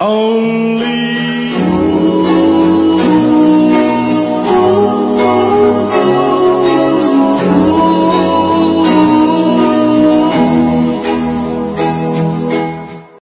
Oh.